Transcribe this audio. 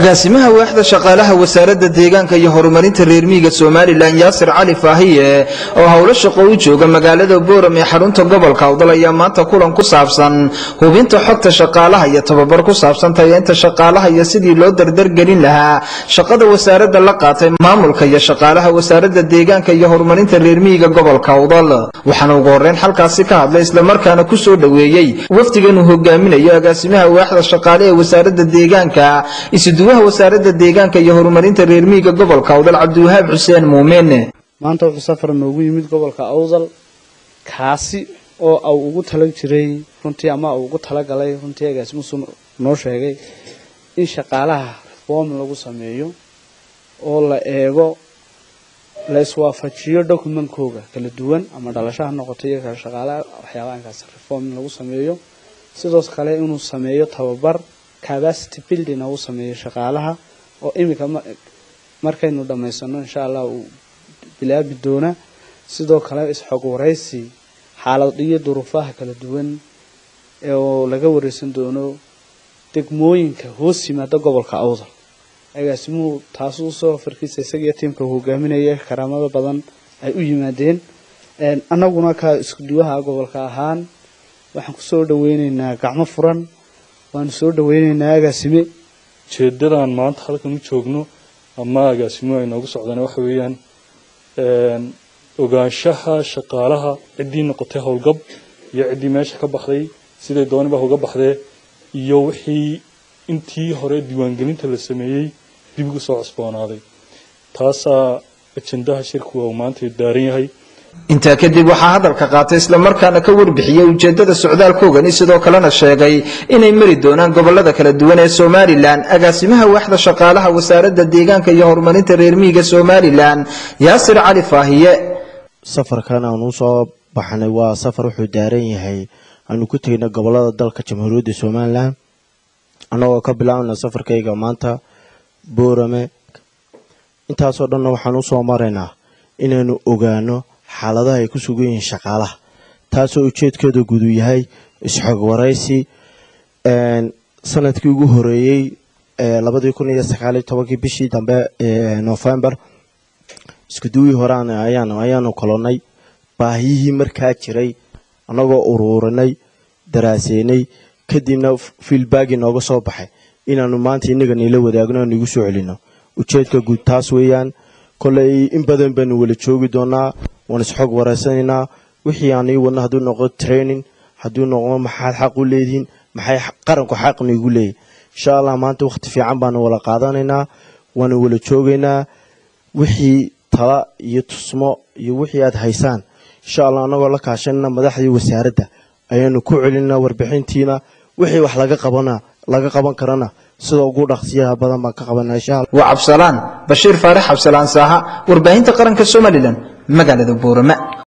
agaasimaha waaxda shaqaalaha wasaaradda deegaanka iyo horumarinta reer miyiga somalilan yaasir cali faahiye oo howlo shaqo u jooga magaalada booram ee xarunta gobolka awdal ayaa maanta kulan ku saabsan hubinta xogta shaqaalaha iyo tababar ku saabsan tayeynta shaqaalaha iyo sidii loo dardargelin lahaa shaqada wasaaradda la qaatay maamulka iyo shaqaalaha wasaaradda deegaanka iyo horumarinta reer miyiga gobolka awdal. Waxaana ugu horreyn xalkaasi ka hadlay islamarkaana ku soo dhoweeyey wafdigan uu hogaaminayo agaasimaha waaxda shaqaale ee wasaaradda deegaanka isuduwaha wasaaradda deegaanka iyo horumarinta reer miyiga gobolka awdal cabdiwahaab xuseen muumin maanta wuxuu safar noogu yimid gobolka awdal kaasi oo au ugu tala jiray runtii ama ugu talagalay runtii agaasimusu noo sheegay in shaqaalaha reform lagu sameeyo oo la eego la iswaafajiyo documentkooga kala duwan ama dhalasho ha noqoto iyo kala shaqaalaha waxyaabahankaas reform lagu sameeyo. Sidoos kale inuu sameeyo tababar capacity building uu sameeyo shaqaalaha oo iminka markaynu dhammaysano insha allah uu bilaabi doona. Sidoo kale isxog waraysi xaalad iyo duruufaha kala duwan oo laga wareysan doono degmooyinka hoos yimaada gobolka awdal agaasimuhu taasi u soo farkiisa isagiyo tiimka hogaaminaya karaamada badan ay u yimaadeen. Annaguna ka iskuduwaha gobolka ahaan waxaan ku soo dhaweyneynaa gacmo furan waanu soo dhaweyneynaa agaasime ujeedadan maanta halkan u joogno ama agaasimuhu ay noogu socdaan waxa weeyaan ogaanshaha shaqaalaha ciddii noqotay howlgab iyo ciddii meesha ka baxday siday dooniba uga baxdee iyo wixii intii hore diiwaangelinta la sameeyey dib ugu soo cusboonaaday. Taasaa ajendaha shirku uu maanta daaran yahay intaa kadib waxaa hadalka qaatay islamarkaana ka warbixiyey ujeedada socdaalkoogani sidoo kalena sheegay inay mari doonaan gobollada kala duwan ee somalilan agaasimaha waaxda shaqaalaha wasaaradda deegaanka iyo horumarinta reer miyiga somalilan yaasir cali faahiye. Safarkan aan u soo baxnay waa safar wuxuu daaran yahay aanu ku tegna gobollada dalka jamhuuriyadda somalilan annagoo ka bilaabna safarkayga maanta boorame. Intaasoo dhanna waxaan u soo maraynaa inaanu ogaano xaaladaha ay ku sugan yihiin shaqaalaha. Taasoo ujeedkeeda gudu yahay isxog waraysi sannadkii ugu horeeyey labadii kun iyo sagaaliyo tobankii bishii dambe november iskuduwii hore ayaanu kolonay baahiyihii markaa jiray annagoo uruurinay daraaseynay kadibna fiilbaagi nooga soo baxay inaanu maanta inaga niila wadaagno aanu soo celino. Ujeedka guud taas weeyaan koley in badan baanu wala joogi doonaa waan isxog wareysanaynaa wixii aan ii wadno hadduu noqdo training hadduu noqdo maxaad xaq u leedihiin maxay qaranku xaq niigu leeyahy insha allah maanta wakhti fiican baanu wala qaadanaynaa waanu wala joogaynaa. Wixii tala iyo tusmo iyo wixii aad haysaan. Insha allah annagoo la kaashanayna madaxdii wasaaradda ayaanu ku celinaa warbixintiina. Wixii wax laga qabana laga qaban karana sida ugu dhaqsiyaha badan baan ka qabanaa insha allah waa cabsalaan bashiir faarax cabsalaan saaha warbaahinta qaranka somalilan magaalada boorama